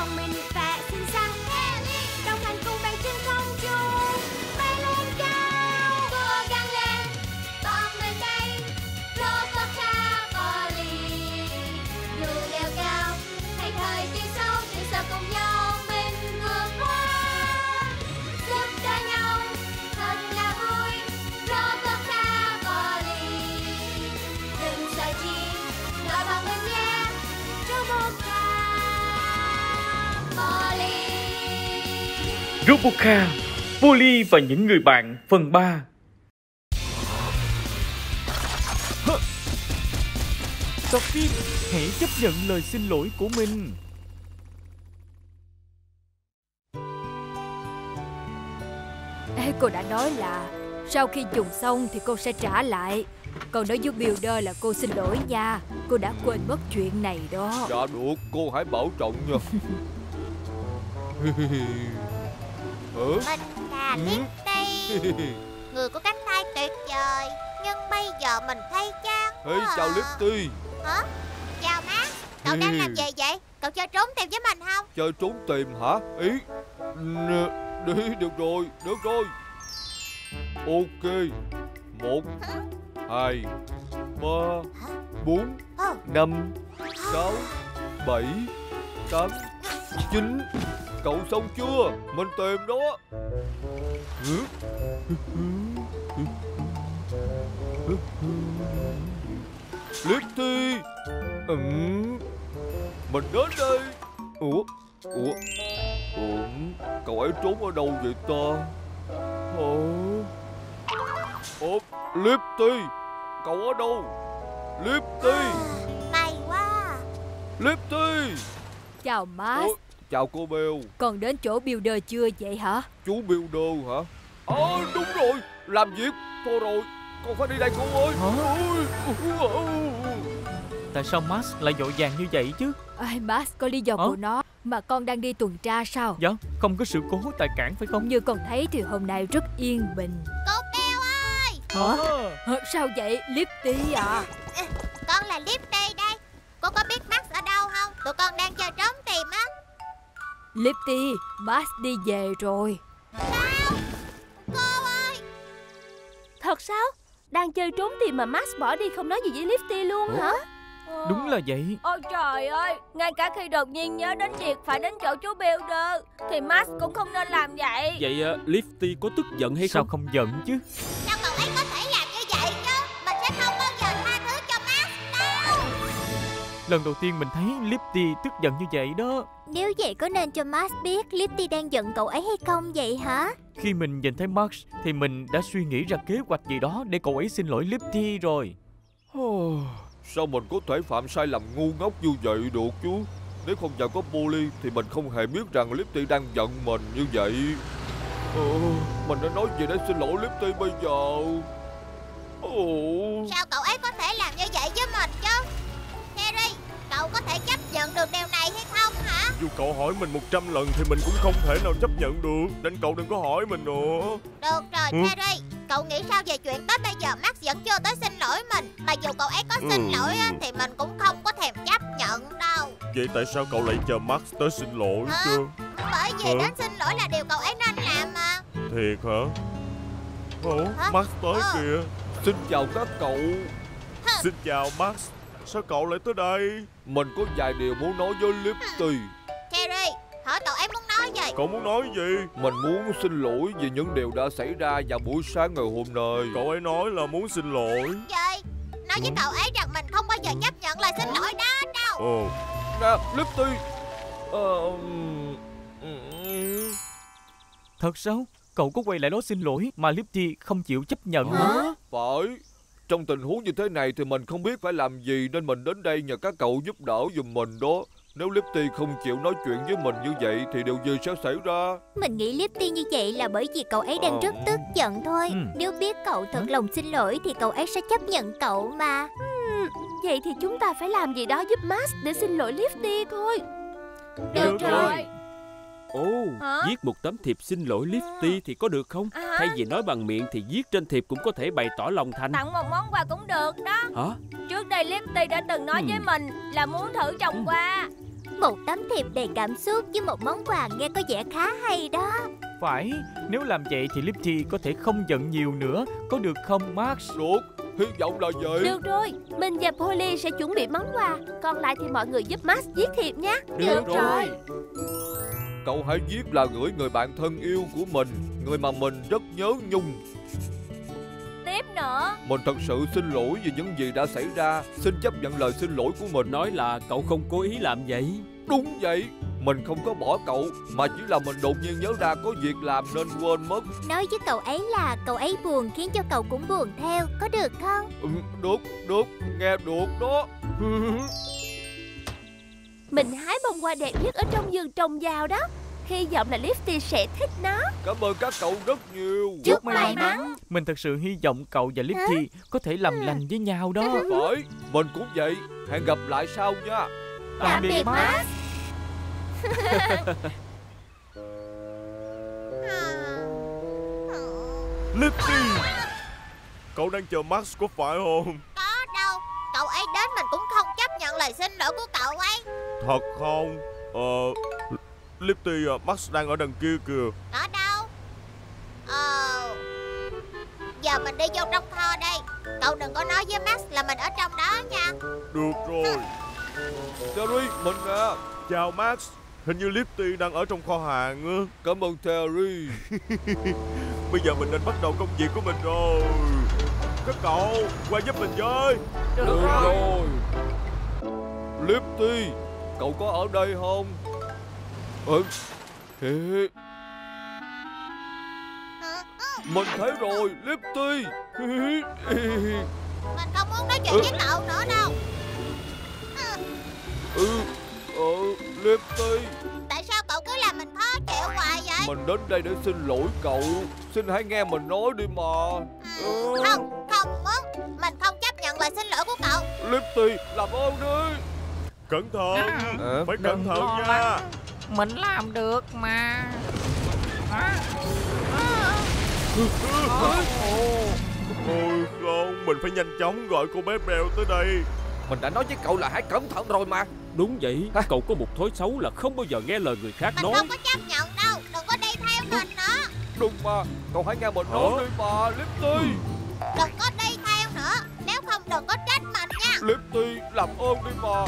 how many Roboca, Polly và những người bạn phần 3 Sophie, hãy chấp nhận lời xin lỗi của mình. Ê, cô đã nói là sau khi dùng xong thì cô sẽ trả lại. Còn nói với Builder là cô xin lỗi nha. Cô đã quên mất chuyện này đó. Dạ được, cô hãy bảo trọng nha Hử? Mình là Ừ. Lipty Người có cánh tay tuyệt vời Nhưng bây giờ mình thấy chán Hey, quá chào à. Lifty Hả? Chào má Cậu đang làm gì vậy? Cậu chơi trốn tìm với mình không? Chơi trốn tìm hả? Ý Đi, được rồi, được rồi Ok Một Hai Ba Bốn Ờ. Năm Sáu Bảy Tám Chín Cậu xong chưa? Mình tìm đó. Hử? Lifty Ừm. Mình đến đây. Ủa? Ủa? Ủa Cậu ấy trốn ở đâu vậy ta? Ủa Ủa Lifty Cậu ở đâu? Lifty May quá. Lifty Chào Max Ủa, Chào cô Bell Còn đến chỗ Builder chưa vậy hả? Chú Builder hả Ờ đúng rồi Làm việc Thôi rồi Con phải đi đây cô ơi Hả? Tại sao Max lại vội vàng như vậy chứ Ai, Max có lý do Hả? của nó Mà con đang đi tuần tra sao? Dạ không có sự cố tại cảng phải không Như con thấy thì hôm nay rất yên bình Cô Beo ơi Hả? Ờ. Hả? Sao vậy? Lifty à? Con là Lipty đây Cô có biết Max ở đâu không? Tụi con đang chơi trốn tìm á Lifty, Max đi về rồi Sao? Cô ơi Thật sao? Đang chơi trốn tìm mà Max bỏ đi không nói gì với Lifty luôn hả? Đúng là vậy Ôi trời ơi, ngay cả khi đột nhiên nhớ đến việc phải đến chỗ chú Builder Thì Max cũng không nên làm vậy Vậy uh, Lifty có tức giận hay Sao không? không giận chứ Lần đầu tiên mình thấy Lifty tức giận như vậy đó. Nếu vậy có nên cho Max biết Lipty đang giận cậu ấy hay không vậy hả? Khi mình nhìn thấy Max Thì mình đã suy nghĩ ra kế hoạch gì đó Để cậu ấy xin lỗi Lifty rồi. Sao mình có thể phạm sai lầm ngu ngốc như vậy được chú Nếu không nhờ có Polly Thì mình không hề biết rằng Lifty đang giận mình như vậy. Ờ, Mình đã nói gì để xin lỗi Lifty bây giờ? Ồ, Sao cậu chấp nhận được điều này hay không hả? Dù cậu hỏi mình 100 lần thì mình cũng không thể nào chấp nhận được. Nên cậu đừng có hỏi mình nữa. Được rồi Ừ. Harry Cậu nghĩ sao về chuyện tới bây giờ Max vẫn chưa tới xin lỗi mình? Mà dù cậu ấy có xin Ừ. lỗi á, Thì mình cũng không có thèm chấp nhận đâu. Vậy tại sao cậu lại chờ Max tới xin lỗi Hả? chứ? Bởi vì Ừ. đến xin lỗi là điều cậu ấy nên làm mà. Thiệt hả? Ủa Hả? Max tới Ờ. kìa. Xin chào các cậu. Xin chào Max Sao cậu lại tới đây? Mình có vài điều muốn nói với Lifty Harry Hỏi cậu ấy muốn nói gì? Cậu muốn nói gì? Mình muốn xin lỗi vì những điều đã xảy ra vào buổi sáng ngày hôm nay. Cậu ấy nói là muốn xin lỗi. Gì Nói với cậu ấy rằng mình không bao giờ chấp nhận lời xin lỗi đó đâu. Ồ. Nè Lifty Ờ, Thật sao? Cậu có quay lại đó xin lỗi Mà Lifty không chịu chấp nhận hả? Phải Trong tình huống như thế này thì mình không biết phải làm gì Nên mình đến đây nhờ các cậu giúp đỡ giùm mình đó. Nếu Lifty không chịu nói chuyện với mình như vậy Thì điều gì sẽ xảy ra? Mình nghĩ Lipty như vậy là bởi vì cậu ấy đang Ờ. rất tức giận thôi. Ừ. Nếu biết cậu thật lòng xin lỗi Thì cậu ấy sẽ chấp nhận cậu mà. Vậy thì chúng ta phải làm gì đó giúp Max để xin lỗi Lifty thôi. Được rồi Ồ, Hả? viết một tấm thiệp xin lỗi Lifty thì có được không? À, Thay vì nói bằng miệng thì viết trên thiệp cũng có thể bày tỏ lòng thành. Tặng một món quà cũng được đó. Hả? Trước đây Lifty đã từng nói Ừ. với mình là muốn thử trồng hoa Một tấm thiệp đầy cảm xúc với một món quà nghe có vẻ khá hay đó. Phải Nếu làm vậy thì Lifty có thể không giận nhiều nữa. Có được không Max? Được Hy vọng là vậy. Được rồi, mình và Polly sẽ chuẩn bị món quà. Còn lại thì mọi người giúp Max viết thiệp nhé. Được rồi. Cậu hãy viết là gửi người bạn thân yêu của mình Người mà mình rất nhớ nhung. Tiếp nữa. Mình thật sự xin lỗi vì những gì đã xảy ra. Xin chấp nhận lời xin lỗi của mình. Nói là cậu không cố ý làm vậy. Đúng vậy. Mình không có bỏ cậu Mà chỉ là mình đột nhiên nhớ ra có việc làm nên quên mất. Nói với cậu ấy là cậu ấy buồn khiến cho cậu cũng buồn theo. Có được không? ừ, Được, được, nghe được đó Mình hái bông hoa đẹp nhất ở trong vườn trồng vào đó. Hy vọng là Lifty sẽ thích nó. Cảm ơn các cậu rất nhiều. Chúc may mắn. Mình thật sự hy vọng cậu và Lifty có thể làm lành với nhau đó. Phải, mình cũng vậy. Hẹn gặp lại sau nha. Tạm biệt Max Lifty Cậu đang chờ Max có phải không Thật không? Ờ Lifty à, Max đang ở đằng kia kìa. Ở đâu? Ờ Giờ mình đi vô trong kho đây Cậu đừng có nói với Max là mình ở trong đó nha. Được rồi. Terry, mình nè. Chào Max. Hình như Lifty đang ở trong kho hàng á. Cảm ơn Terry. Bây giờ mình nên bắt đầu công việc của mình rồi. Các cậu qua giúp mình với. Được rồi. Lifty Cậu có ở đây không? Ừ. Mình thấy rồi Lifty Mình không muốn nói chuyện với cậu nữa đâu. Ừ Ờ Lifty Tại sao cậu cứ làm mình khó chịu hoài vậy? Mình đến đây để xin lỗi cậu. Xin hãy nghe mình nói đi mà. Ừ, Không, không muốn. Mình không chấp nhận lời xin lỗi của cậu. Lifty làm ơn đi Cẩn thận. À, Phải cẩn đừng thận nha. lắng. Mình làm được mà. À, Ôi không Mình phải nhanh chóng gọi cô bé Bèo tới đây. Mình đã nói với cậu là hãy cẩn thận rồi mà. Đúng vậy. Cậu có một thói xấu là không bao giờ nghe lời người khác Mình nói. không có chấp nhận đâu. Đừng có đi theo mình nữa. Đừng mà. Cậu hãy nghe mình nói Hả? đi mà. Lifty Đừng có đi theo nữa. Nếu không đừng có trách mình nha. Lifty làm ơn đi mà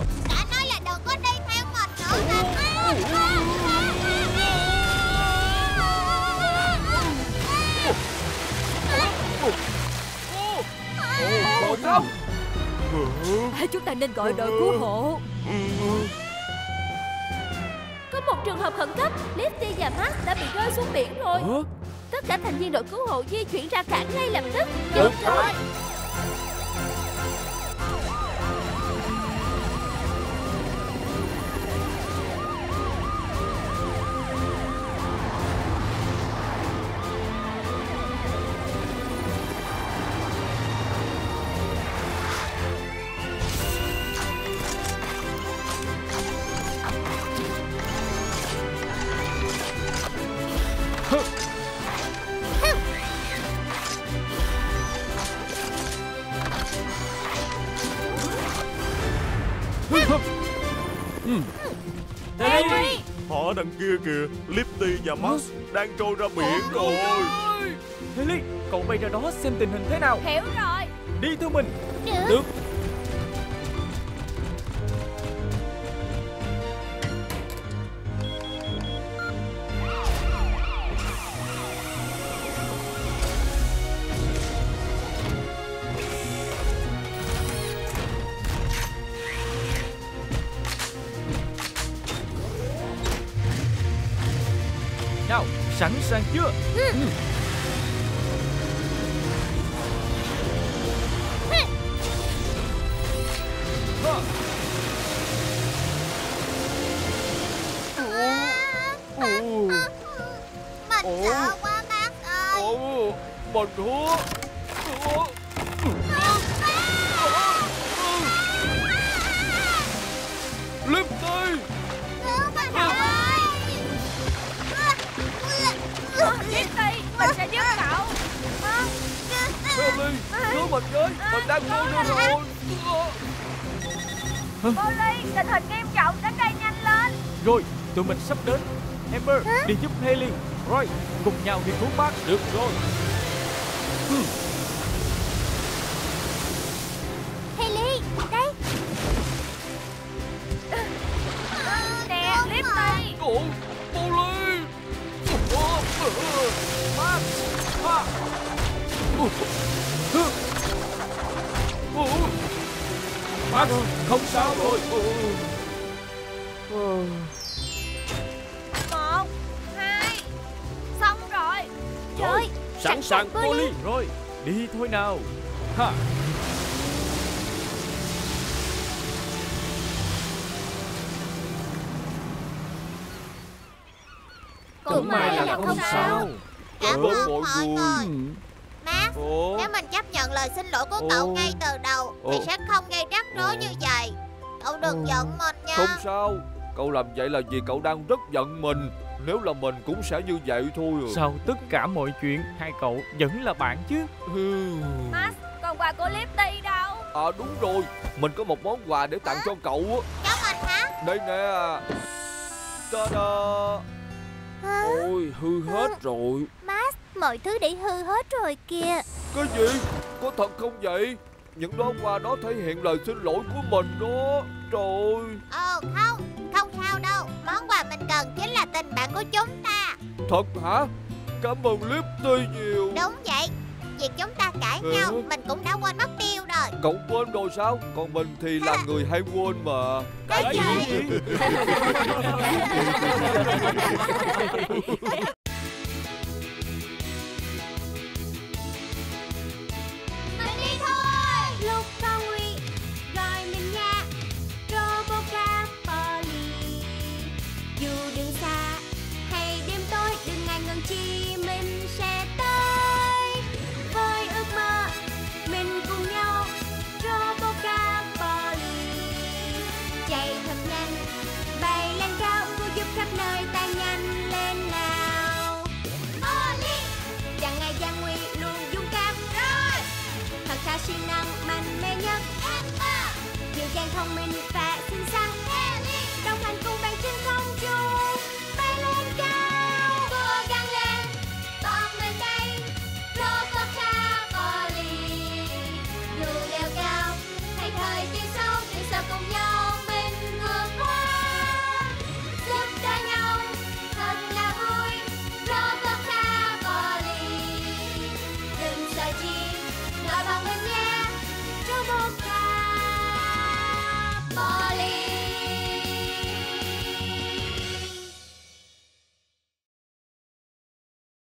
không Chúng ta nên gọi đội cứu hộ. Có một trường hợp khẩn cấp Lifty và Max đã bị rơi xuống biển rồi? Tất cả thành viên đội cứu hộ di chuyển ra cảng ngay lập tức. Được rồi Đằng kia kìa. Lifty và Max đang trôi ra biển rồi. Haley, cậu bay ra đó xem tình hình thế nào. Hiểu rồi. Đi theo mình. Được Nào, sẵn sàng chưa Mình sợ quá bác ơi Ồ Mình hứa tụi mình sắp đến. Amber, đi giúp Haley Rồi, cùng nhau đi cứu bác. Được rồi. Haley Đây. Nè Lifty Ồ Polly Ồ, ờ, Max. Ồ. Max không sao rồi Sẵn sàng Polly Rồi, đi thôi nào. Ha. Cũng may là không sao. Cảm ơn mọi người. Ủa Nếu mình chấp nhận lời xin lỗi của cậu ngay từ đầu Thì sẽ không gây rắc rối như vậy. Cậu đừng giận mình nha. Không sao. Cậu làm vậy là vì cậu đang rất giận mình Nếu là mình cũng sẽ như vậy thôi à. Sau tất cả mọi chuyện Hai cậu vẫn là bạn chứ? Max Còn quà của Lifty đâu? À đúng rồi. Mình có một món quà để tặng cho cậu á. Cho mình hả? Đây nè. Ta-da. Ôi hư hết rồi. Max Mọi thứ để hư hết rồi kìa. Cái gì? Có thật không vậy? Những đóa hoa đó thể hiện lời xin lỗi của mình đó. Trời Ờ Không tình bạn của chúng ta. Thật hả? Cảm ơn Lifty nhiều. Đúng vậy Việc chúng ta cãi Ừ. nhau Mình cũng đã quên mất tiêu rồi. Cậu quên rồi sao? Còn mình thì là người hay quên mà. Cái gì siêng năng mạnh mẽ nhất. Dịu dàng thông minh